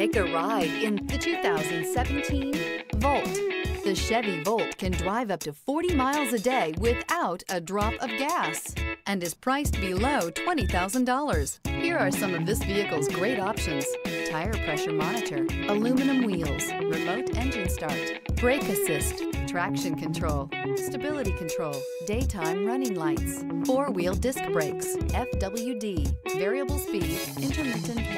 Take a ride in the 2017 Volt. The Chevy Volt can drive up to 40 miles a day without a drop of gas and is priced below $20,000. Here are some of this vehicle's great options. Tire pressure monitor, aluminum wheels, remote engine start, brake assist, traction control, stability control, daytime running lights, four-wheel disc brakes, FWD, variable speed, intermittent